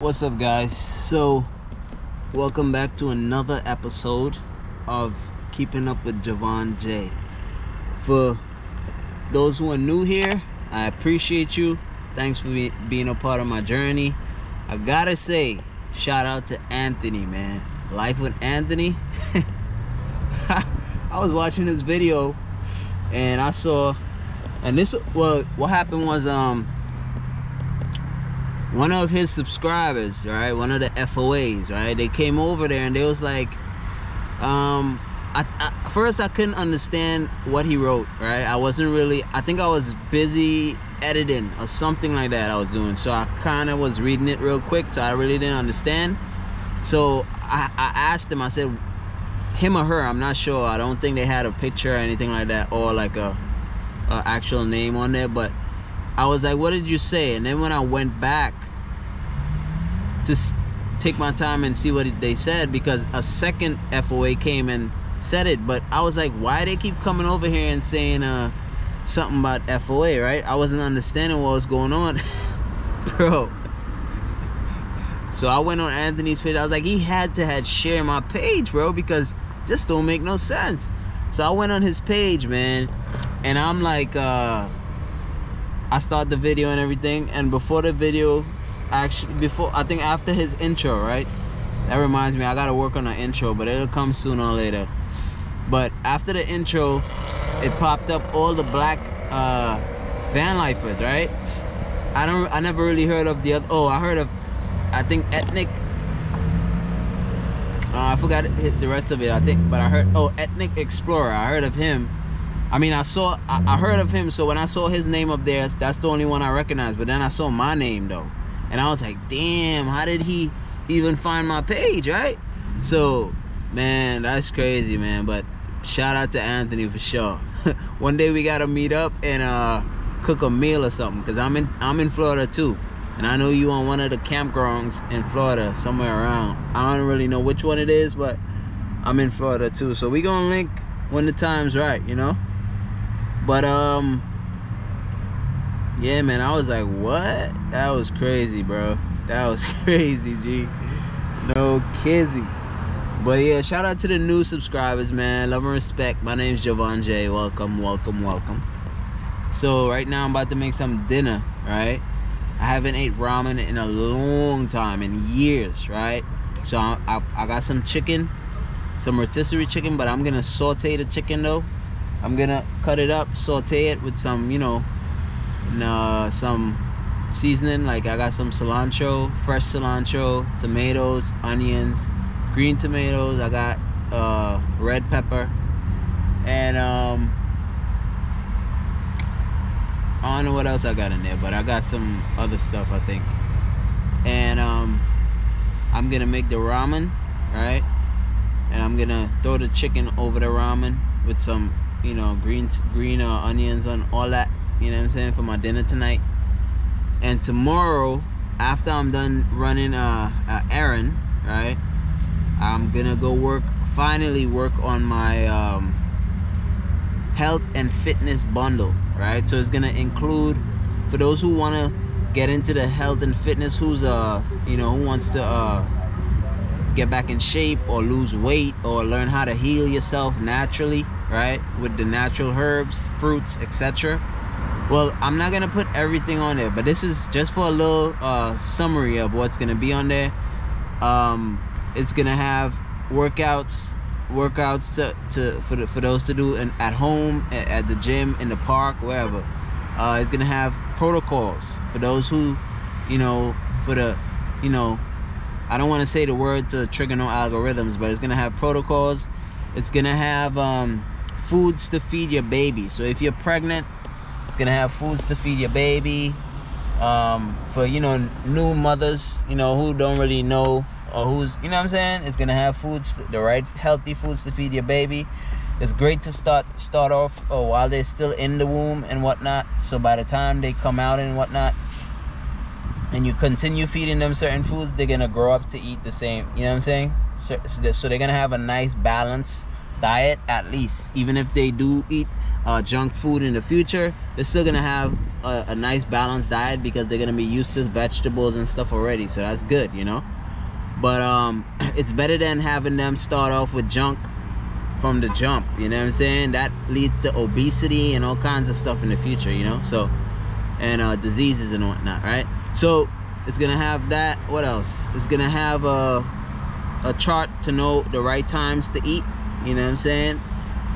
What's up, guys? So, welcome back to another episode of Keeping Up with Jovan J. For those who are new here, I appreciate you. Thanks for be- being a part of my journey. I gotta say, shout out to Anthony, man. Life with Anthony. I was watching this video and I saw, and this, well, what happened was, um, one of his subscribers, right, one of the FOAs, right, they came over there and they was like, um, I, I, first I couldn't understand what he wrote, right? I wasn't really, I think I was busy editing or something like that I was doing. So I kind of was reading it real quick, so I really didn't understand. So I, I asked him, I said, him or her, I'm not sure. I don't think they had a picture or anything like that or like a, a actual name on there, but I was like, what did you say? And then when I went back to take my time and see what they said, because a second FOA came and said it, but I was like, why they keep coming over here and saying uh, something about FOA, right? I wasn't understanding what was going on, bro. So I went on Anthony's page. I was like, he had to had share my page, bro, because this don't make no sense. So I went on his page, man, and I'm like, uh, I start the video and everything, and before the video, actually, before I think after his intro, right? That reminds me, I gotta work on the intro, but it'll come sooner or later. But after the intro, it popped up all the black uh, van lifers, right? I don't, I never really heard of the other. Oh, I heard of, I think ethnic. Uh, I forgot the rest of it. I think, but I heard. Oh, ethnic explorer. I heard of him I mean, I saw, I, I, heard of him, so when I saw his name up there, that's the only one I recognized. But then I saw my name though, and I was like, damn, how did he even find my page, right? So, man, that's crazy, man. But shout out to Anthony for sure. one day we gotta meet up and uh, cook a meal or something, cause I'm in, I'm in Florida too, and I know you on one of the campgrounds in Florida, somewhere around. I don't really know which one it is, but I'm in Florida too. So we gonna link when the time's right, you know. But um yeah, man, I was like, what? That was crazy, bro. That was crazy, G. No kizzy. But yeah, shout out to the new subscribers, man. Love and respect. My name's Jovan J. Welcome, welcome, welcome. So right now I'm about to make some dinner, right? I haven't ate ramen in a long time, in years, right? So I, I, I got some chicken, some rotisserie chicken, but I'm gonna saute the chicken though I'm gonna cut it up, saute it with some, you know, uh, some seasoning. Like I got some cilantro, fresh cilantro, tomatoes, onions, green tomatoes. I got uh, red pepper, and um, I don't know what else I got in there, but I got some other stuff I think. And um, I'm gonna make the ramen, right? And I'm gonna throw the chicken over the ramen with some you know, green green uh, onions and all that. You know what I'm saying for my dinner tonight. And tomorrow, after I'm done running uh, uh errand, right? I'm gonna go work. Finally, work on my um, health and fitness bundle, right? So it's gonna include for those who wanna get into the health and fitness, who's uh, you know, who wants to uh get back in shape or lose weight or learn how to heal yourself naturally right with the natural herbs fruits etc well i'm not gonna put everything on there but this is just for a little uh, summary of what's gonna be on there. Um, it's gonna have workouts workouts to, to for, the, for those to do and at home at, at, the gym in the park wherever. Uh, it's gonna have protocols for those who you know for the you know i don't want to say the word to trigger no algorithms but it's gonna have protocols. It's gonna have um, foods to feed your baby. So if you're pregnant, it's gonna have foods to feed your baby. Um, for you know new mothers, you know who don't really know or who's you know what I'm saying, it's gonna have foods, the right healthy foods to feed your baby. It's great to start start off oh, while they're still in the womb and whatnot. So by the time they come out and whatnot, and you continue feeding them certain foods, they're gonna grow up to eat the same. You know what I'm saying? So, so they're gonna have a nice balance diet at least even if they do eat uh, junk food in the future they're still gonna have a, a nice balanced diet because they're gonna be used to vegetables and stuff already. So that's good, you know. But um, it's better than having them start off with junk from the jump. You know what I'm saying? That leads to obesity and all kinds of stuff in the future. You know, so and uh, diseases and whatnot, right? So it's gonna have that. What else? It's gonna have a a chart to know the right times to eat. You know what I'm saying?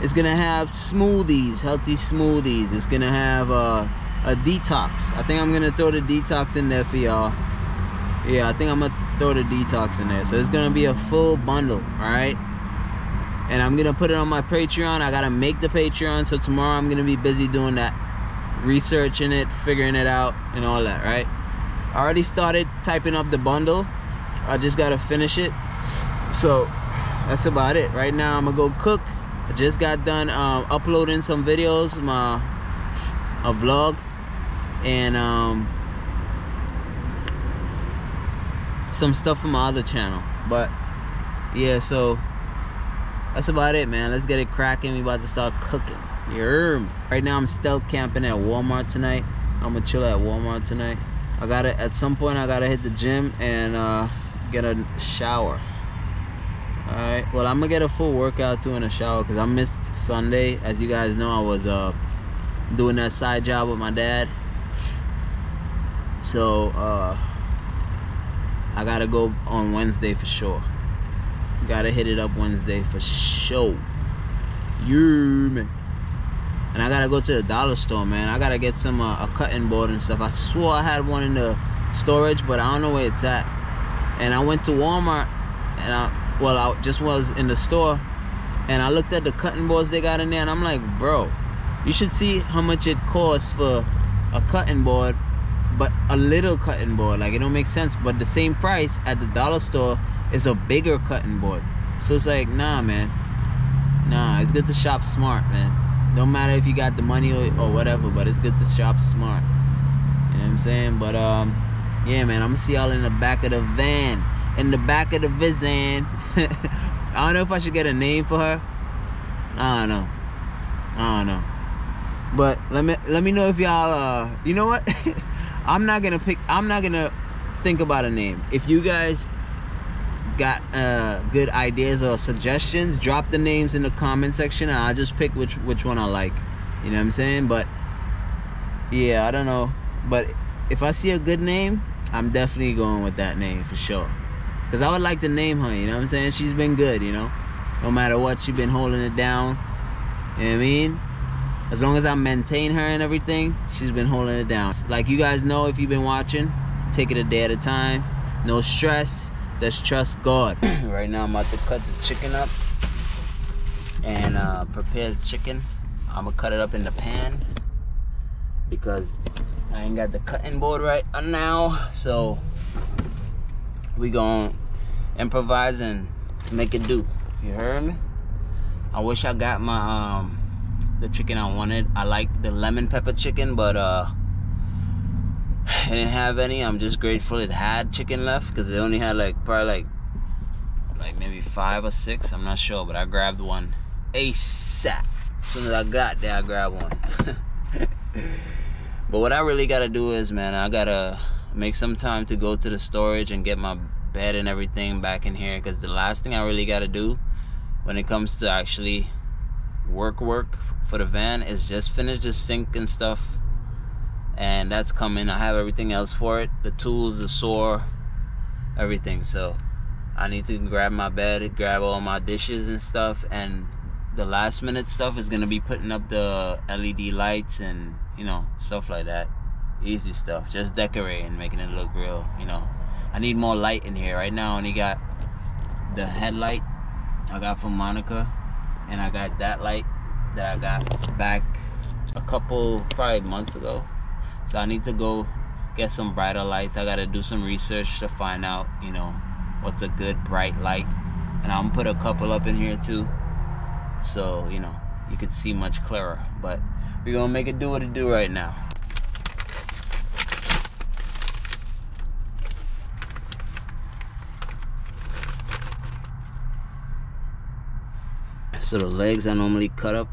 It's gonna have smoothies, healthy smoothies. It's gonna have a, a detox. I think I'm gonna throw the detox in there for y'all. Yeah, I think I'm gonna throw the detox in there. So it's gonna be a full bundle, all right? And I'm gonna put it on my Patreon. I gotta make the Patreon, so tomorrow I'm gonna be busy doing that, researching it, figuring it out, and all that, right? I already started typing up the bundle. I just gotta finish it. So that's about it. Right now I'm gonna go cook. I just got done um, uploading some videos, my a vlog, and um, some stuff from my other channel. But yeah, so that's about it, man. Let's get it cracking. We about to start cooking. Me. Right now I'm stealth camping at Walmart tonight. I'm gonna chill at Walmart tonight. I gotta at some point I gotta hit the gym and uh, get a shower. All right. Well, I'm gonna get a full workout too in a shower because I missed Sunday. As you guys know, I was uh doing that side job with my dad. So uh, I gotta go on Wednesday for sure. Gotta hit it up Wednesday for sure. Yeah, man. And I gotta go to the dollar store, man. I gotta get some uh, a cutting board and stuff. I swore I had one in the storage, but I don't know where it's at. And I went to Walmart, and I well, I just was in the store, and I looked at the cutting boards they got in there, and I'm like, bro, you should see how much it costs for a cutting board, but a little cutting board. Like it don't make sense. But the same price at the dollar store is a bigger cutting board. So it's like, nah, man. Nah, it's good to shop smart, man. Don't matter if you got the money or, whatever, but it's good to shop smart. You know what I'm saying? But um, yeah, man, I'm gonna see y'all in the back of the van. In the back of the Vizan. I don't know if I should get a name for her. I don't know. I don't know. But let me let me know if y'all uh you know what? I'm not gonna pick I'm not gonna think about a name. If you guys got uh good ideas or suggestions, drop the names in the comment section and I'll just pick which which one I like. You know what I'm saying? But yeah, I don't know. But if I see a good name, I'm definitely going with that name for sure. Cause I would like to name her, you know what I'm saying? She's been good, you know. No matter what, she's been holding it down. You know what I mean? As long as I maintain her and everything, she's been holding it down. Like you guys know if you've been watching, take it a day at a time. No stress. Just trust God. right now I'm about to cut the chicken up and uh, prepare the chicken. I'm gonna cut it up in the pan because I ain't got the cutting board right now. So we gonna improvise and make it do. You heard me? I wish I got my um the chicken I wanted. I like the lemon pepper chicken, but uh I didn't have any. I'm just grateful it had chicken left because it only had like probably like like maybe five or six. I'm not sure, but I grabbed one ASAP. As soon as I got there, I grabbed one. but what I really gotta do is, man, I gotta make some time to go to the storage and get my bed and everything back in here because the last thing I really gotta do when it comes to actually work work for the van is just finish the sink and stuff. And that's coming. I have everything else for it. The tools the saw everything. So I need to grab my bed grab all my dishes and stuff. And the last minute stuff is gonna be putting up the LED lights and you know stuff like that. Easy stuff. Just decorating making it look real you know I need more light in here. Right now I only got the headlight I got from Monica and I got that light that I got back a couple probably months ago. So I need to go get some brighter lights. I gotta do some research to find out you know what's a good bright light. And I'm gonna put a couple up in here too so you know you can see much clearer. But we're gonna make it do what it do right now so the legs I normally cut up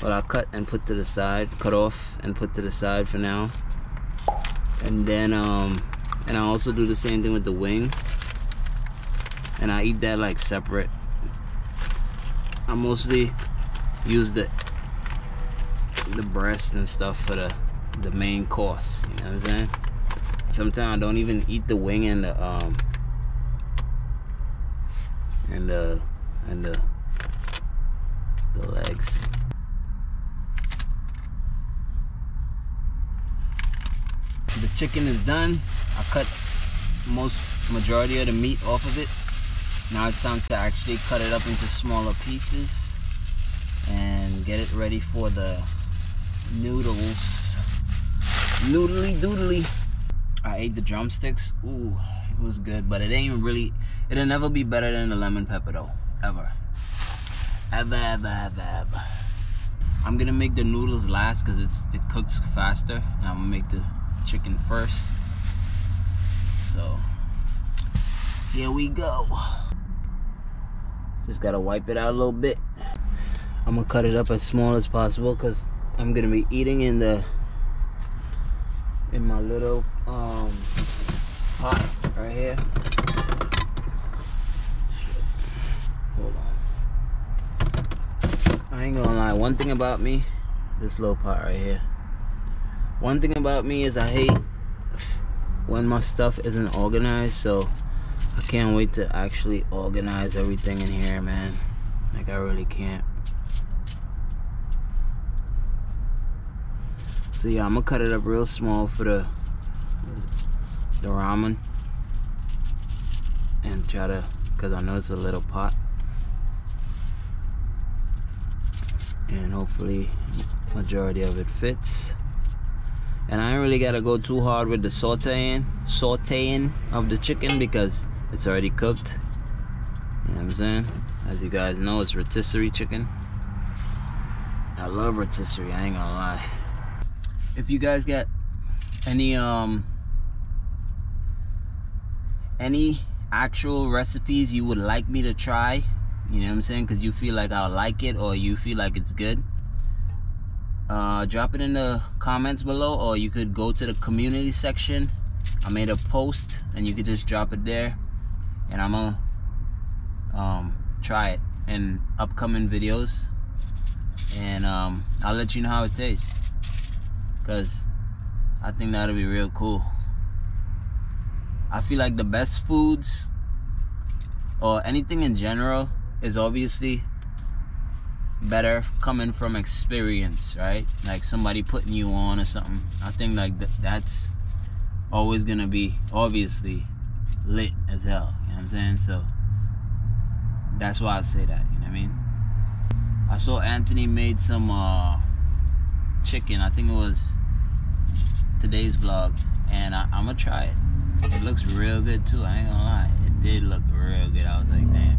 but I'll cut and put to the side, cut off and put to the side for now. And then, um, and I also do the same thing with the wing. And I eat that like separate. I mostly use the the breast and stuff for the the main course. You know what I'm saying? Sometimes I don't even eat the wing and the um and the and the the legs. The chicken is done. I cut most majority of the meat off of it. Now it's time to actually cut it up into smaller pieces and get it ready for the noodles. Noodly doodly. I ate the drumsticks. Ooh, it was good, but it ain't really. It'll never be better than the lemon pepper though, ever. Ever, ever, ever, ever. I'm gonna make the noodles last because it's it cooks faster, and I'm gonna make the chicken first. So here we go. Just gotta wipe it out a little bit. I'm gonna cut it up as small as possible because I'm gonna be eating in the in my little um pot right here. Hold on. I ain't gonna lie, one thing about me, this little pot right here. One thing about me is I hate when my stuff isn't organized, so I can't wait to actually organize everything in here, man. Like I really can't. So yeah, I'm gonna cut it up real small for the the ramen and try to, cause I know it's a little pot, and hopefully majority of it fits. And I really gotta go too hard with the sauteing, sauteing of the chicken because it's already cooked. You know what I'm saying? As you guys know, it's rotisserie chicken. I love rotisserie, I ain't gonna lie if you guys get any um any actual recipes you would like me to try you know what i'm saying? Because you feel like i'll like it or you feel like it's good. Uh drop it in the comments below or you could go to the community section. I made a post and you could just drop it there and i'm gonna um try it in upcoming videos. And um i'll let you know how it tastes. Because I think that'll be real cool. I feel like the best foods or anything in general is obviously better coming from experience, right? Like somebody putting you on or something. I think like th- that's always gonna be obviously lit as hell. You know what I'm saying? So that's why I say that. You know what I mean? I saw Anthony made some uh, chicken. I think it was today's vlog and I, am gonna try it it looks real good too I ain't gonna lie it did look real good I was like damn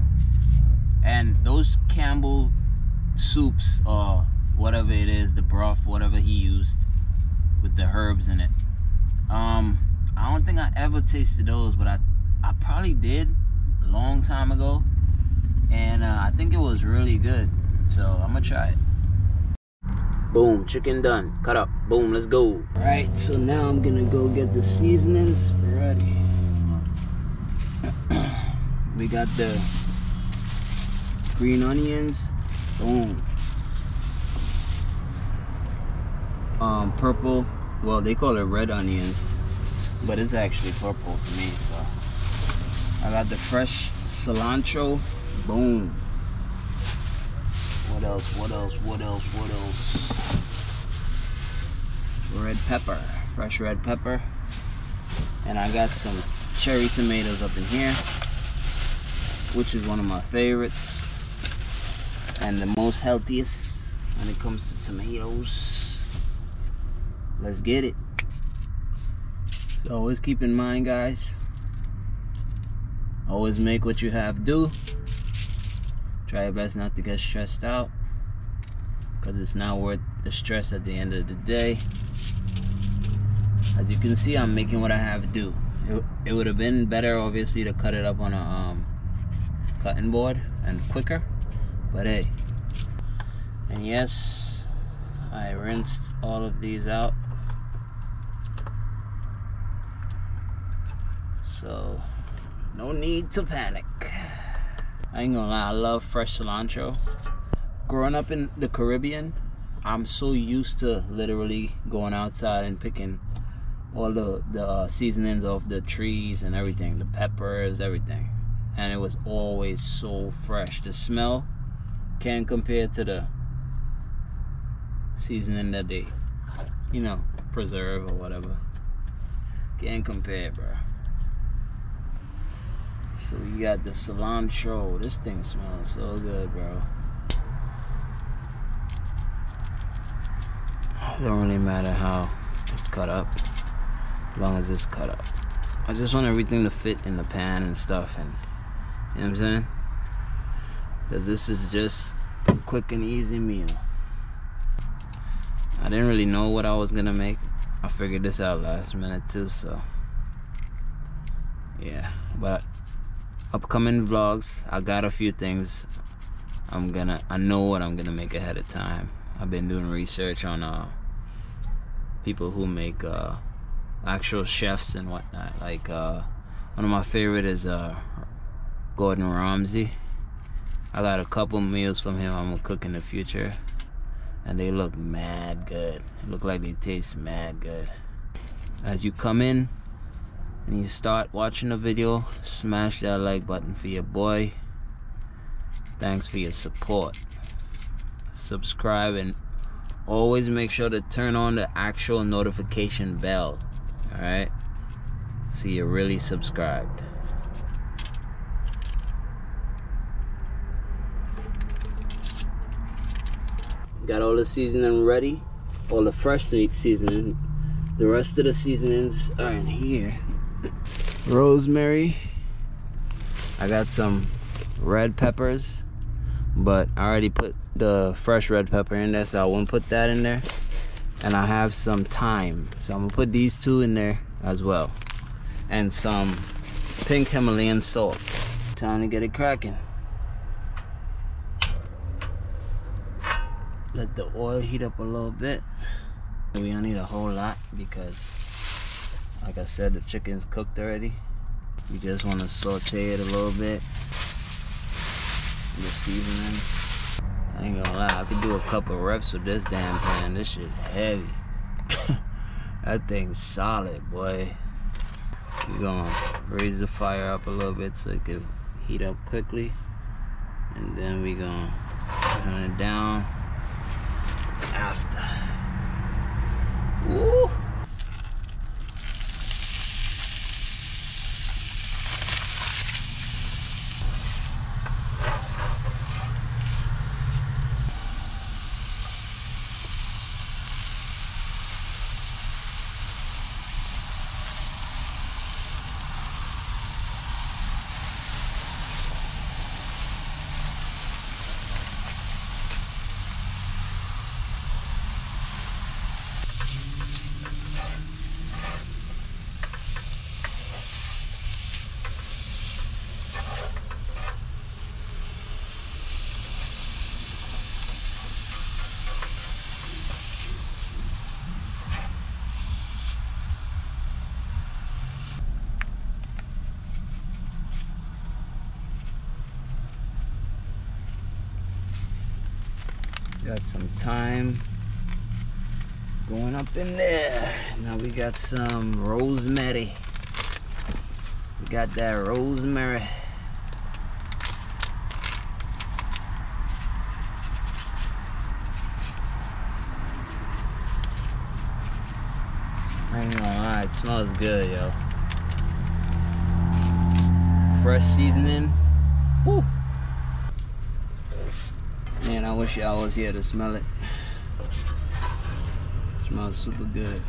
and those Campbell soups or whatever it is the broth whatever he used with the herbs in it um I don't think I ever tasted those but I I probably did a long time ago and uh, I think it was really good so I'm gonna try it Boom, chicken done. Cut up. Boom, let's go. Alright, so now I'm gonna go get the seasonings ready. we got the green onions. Boom. Um, purple. Well, they call it red onions, but it's actually purple to me. So I got the fresh cilantro. Boom. What else? What else? What else? What else? Red pepper. Fresh red pepper. And I got some cherry tomatoes up in here. Which is one of my favorites. And the most healthiest when it comes to tomatoes. Let's get it. So always keep in mind guys. Always make what you have do. Try your best not to get stressed out because it's not worth the stress at the end of the day. As you can see, I'm making what I have do. It, it would have been better, obviously, to cut it up on a um, cutting board and quicker, but hey. And yes, I rinsed all of these out. So, no need to panic. I ain't gonna lie, I love fresh cilantro. Growing up in the Caribbean, I'm so used to literally going outside and picking all the the uh, seasonings of the trees and everything, the peppers, everything, and it was always so fresh. The smell can't compare to the seasoning that they, you know, preserve or whatever. Can't compare, bro. So you got the cilantro. This thing smells so good, bro. It don't really matter how it's cut up, as long as it's cut up. I just want everything to fit in the pan and stuff, and you know what I'm saying? Because this is just a quick and easy meal. I didn't really know what I was gonna make. I figured this out last minute too, so yeah. But upcoming vlogs, I got a few things. I'm gonna, I know what I'm gonna make ahead of time. I've been doing research on uh, people who make uh, actual chefs and whatnot. Like uh, one of my favorite is uh, Gordon Ramsay. I got a couple meals from him I'm gonna cook in the future and they look mad good. They look like they taste mad good. As you come in and you start watching the video, smash that like button for your boy. Thanks for your support. Subscribe and always make sure to turn on the actual notification bell. Alright? So you're really subscribed. Got all the seasoning ready, all the fresh seasoning. The rest of the seasonings are in here. Rosemary. I got some red peppers, but I already put the fresh red pepper in there, so I won't put that in there. And I have some thyme, so I'm gonna put these two in there as well. And some pink Himalayan salt. Time to get it cracking. Let the oil heat up a little bit. We don't need a whole lot because like I said the chicken's cooked already. You just want to saute it a little bit. The seasoning. I ain't gonna lie I could do a couple reps with this damn pan. This shit heavy. That thing's solid boy. We're gonna raise the fire up a little bit so it can heat up quickly. And then we gonna turn it down after. Got some thyme going up in there. Now we got some rosemary. We got that rosemary. I ain't gonna lie, it smells good, yo. Fresh seasoning. Woo! I wish y'all was here to smell it. it. Smells super good.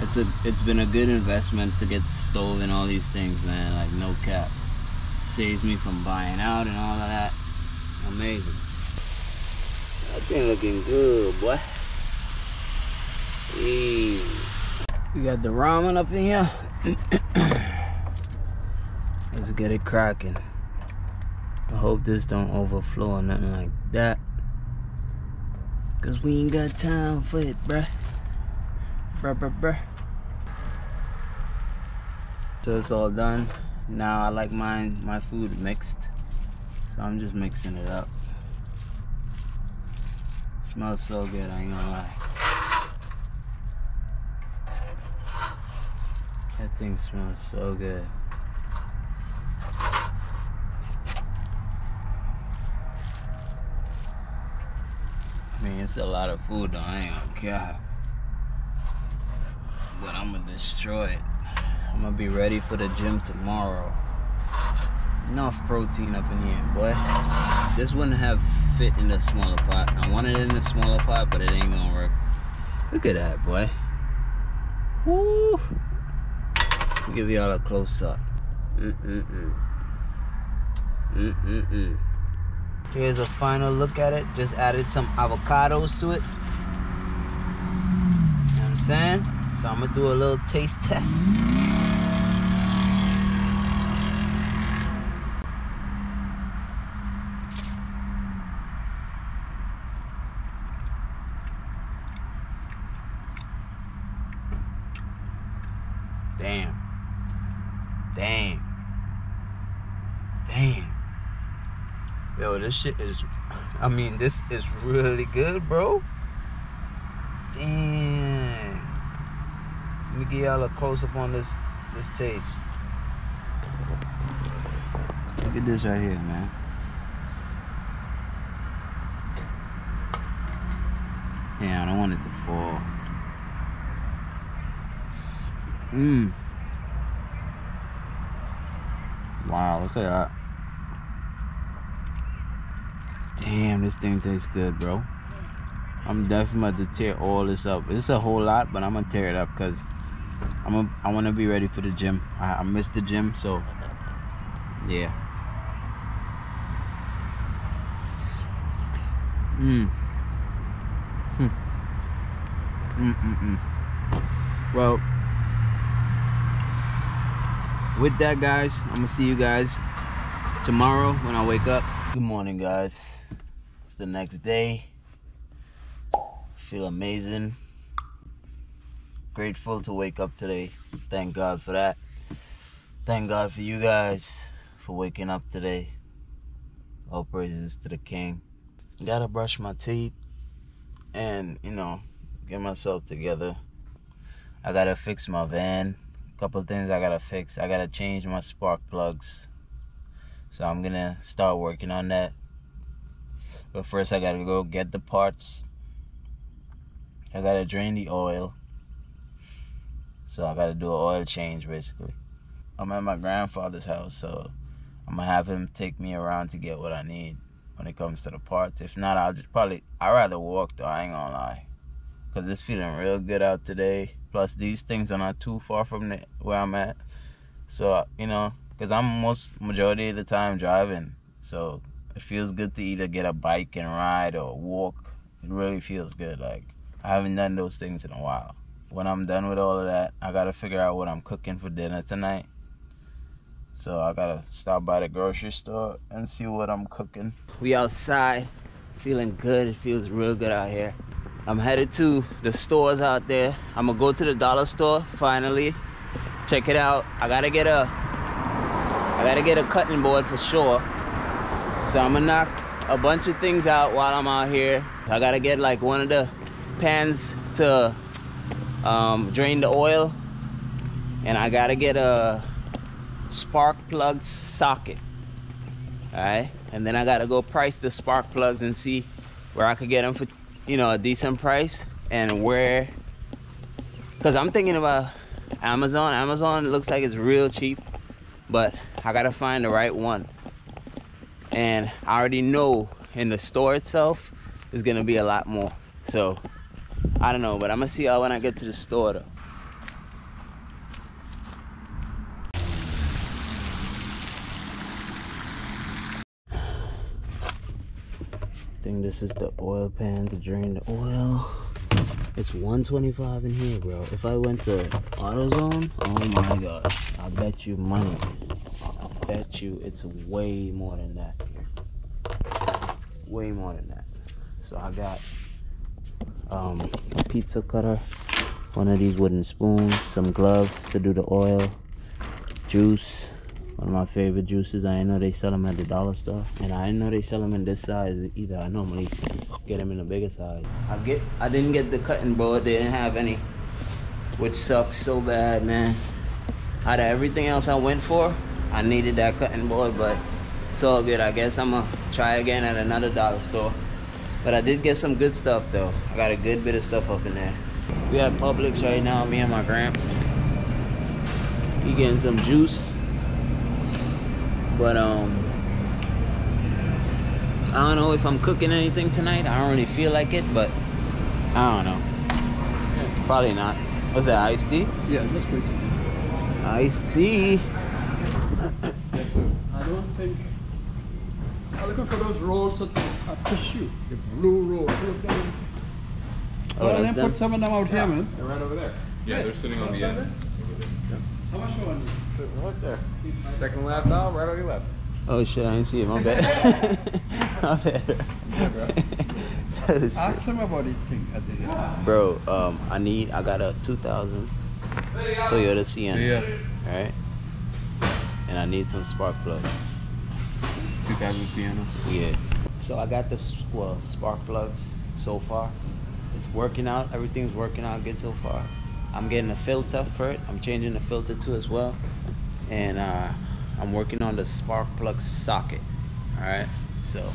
It's a it's been a good investment to get stove and all these things, man. Like no cap. Saves me from buying out and all of that. Amazing. That thing looking good, boy. Hey. We got the ramen up in here. Let's get it cracking. I hope this don't overflow or nothing like that. Cause we ain't got time for it, bruh. Bruh, bruh, bruh. So it's all done. Now I like mine, my food mixed. So I'm just mixing it up. smells so good, I ain't gonna lie. That thing smells so good. It's a lot of food though, I ain't gonna cap. But I'm gonna destroy it. I'm gonna be ready for the gym tomorrow. Enough protein up in here, boy. This wouldn't have fit in the smaller pot. I wanted it in the smaller pot, but it ain't gonna work. Look at that, boy. Woo! I'll give y'all a close up. Mm-mm-mm. Mm-mm-mm. Here's a final look at it. Just added some avocados to it. You know what I'm saying? So I'm gonna do a little taste test. Damn. Damn. Damn. Yo, this shit is, I mean, this is really good, bro. Damn. Let me give y'all a close up on this, this taste. Look at this right here, man. Yeah, I don't want it to fall. Mmm. Wow, look at that. Damn, this thing tastes good, bro. I'm definitely about to tear all this up. It's a whole lot, but I'm gonna tear it up because I'm a, I want to be ready for the gym. I, I missed the gym, so yeah. Mmm. Hmm. Mm mm mm. Well, with that, guys, I'm gonna see you guys tomorrow when I wake up. Good morning, guys. It's the next day. Feel amazing. Grateful to wake up today. Thank God for that. Thank God for you guys for waking up today. All praises to the King. Gotta brush my teeth and, you know, get myself together. I gotta fix my van. Couple things I gotta fix. I gotta change my spark plugs so I'm gonna start working on that. But first I gotta go get the parts. I gotta drain the oil. So I gotta do an oil change basically. I'm at my grandfather's house, so I'm gonna have him take me around to get what I need when it comes to the parts. If not, I'll just probably I'd rather walk though, I ain't gonna lie. Cause it's feeling real good out today. Plus these things are not too far from the, where I'm at. So you know, because I'm most majority of the time driving. So it feels good to either get a bike and ride or walk. It really feels good. Like I haven't done those things in a while. When I'm done with all of that, I gotta figure out what I'm cooking for dinner tonight. So I gotta stop by the grocery store and see what I'm cooking. We outside, feeling good. It feels real good out here. I'm headed to the stores out there. I'm gonna go to the dollar store finally. Check it out. I gotta get a I gotta get a cutting board for sure. So I'm gonna knock a bunch of things out while I'm out here. I gotta get like one of the pans to um, drain the oil. And I gotta get a spark plug socket. Alright, and then I gotta go price the spark plugs and see where I could get them for, you know, a decent price and where. Cause I'm thinking about Amazon. Amazon looks like it's real cheap, but I gotta find the right one. And I already know in the store itself is gonna be a lot more. So I don't know, but I'm gonna see how when I get to the store though. I think this is the oil pan to drain the oil. It's 125 in here, bro. If I went to AutoZone, oh my gosh, I bet you money I bet you it's way more than that here. Way more than that. So I got um, a pizza cutter, one of these wooden spoons, some gloves to do the oil, juice, one of my favorite juices. I know they sell them at the dollar store, and I didn't know they sell them in this size either. I normally get them in a bigger size. I get, I didn't get the cutting board. They didn't have any, which sucks so bad, man. Out of everything else I went for, I needed that cutting board, but it's all good. I guess I'm gonna try again at another dollar store. But I did get some good stuff though. I got a good bit of stuff up in there. We at Publix right now, me and my gramps. He getting some juice. But um I don't know if I'm cooking anything tonight. I don't really feel like it, but I don't know. Yeah. Probably not. What's that, iced tea? Yeah, that's good. Iced tea. I don't think. I'm looking for those rolls at, at Tissue, the blue rolls. Look down. Oh, well, that's then them? put some of them out here, man. They're right over there. Yeah, Right. they're sitting on the sorry. end. How much you want? Right there. Second last aisle, right on your left. Oh shit, I didn't see it. My bad. My bad. Shit. Ask them about it thing as it is. Bro, um, I need. I got a 2000 Toyota Sienna, All right. And I need some spark plugs. 2000 Sienna. Yeah. So I got this. Well, spark plugs so far. It's working out. Everything's working out good so far. I'm getting a filter for it. I'm changing the filter too as well, and uh, I'm working on the spark plug socket. All right. So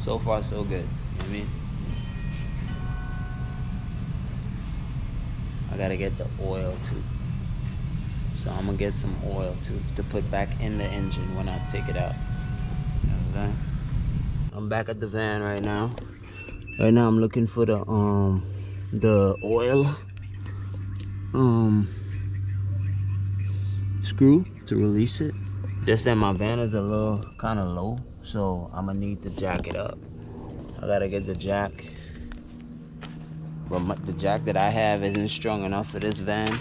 so far so good. You know I mean? I gotta get the oil too. So I'm gonna get some oil to to put back in the engine when I take it out. You know what I'm saying? I'm back at the van right now. Right now I'm looking for the um the oil um screw to release it. Just that my van is a little kind of low, so I'm gonna need to jack it up. I gotta get the jack, but my, the jack that I have isn't strong enough for this van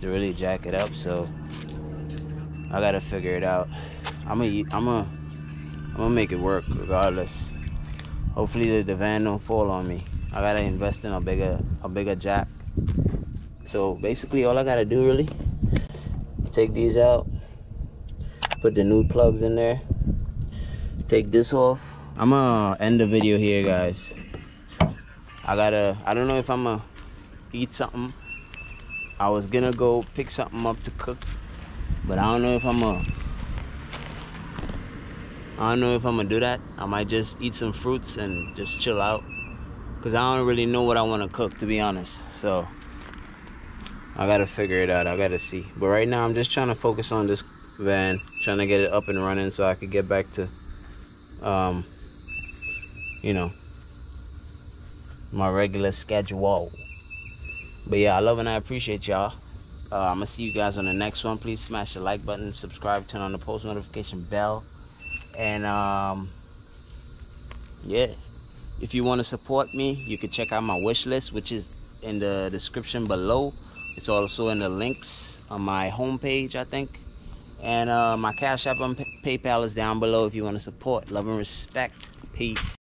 to really jack it up. So I gotta figure it out. I'm gonna, I'm gonna, I'm gonna make it work regardless. Hopefully the, the van don't fall on me. I gotta invest in a bigger, a bigger jack. So basically, all I gotta do really, take these out, put the new plugs in there, take this off. I'm gonna end the video here, guys. I gotta, I don't know if I'm gonna eat something. I was gonna go pick something up to cook, but I don't know if I'm gonna. I don't know if I'm gonna do that. I might just eat some fruits and just chill out. Cause I don't really know what I wanna cook to be honest. So I gotta figure it out. I gotta see. But right now I'm just trying to focus on this van, trying to get it up and running so I could get back to um you know my regular schedule. But yeah, I love and I appreciate y'all. Uh, I'm gonna see you guys on the next one. Please smash the like button, subscribe, turn on the post notification bell, and um, yeah. If you want to support me, you can check out my wish list, which is in the description below. It's also in the links on my homepage, I think. And uh, my Cash App and PayPal is down below if you want to support. Love and respect. Peace.